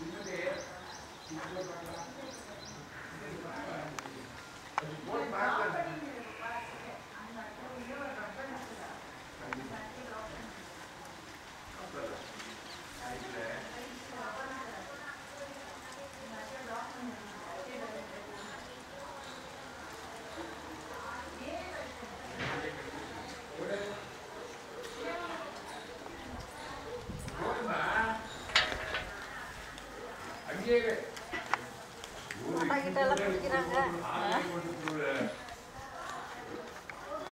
Thank you. Mata kita lebih kira enggak.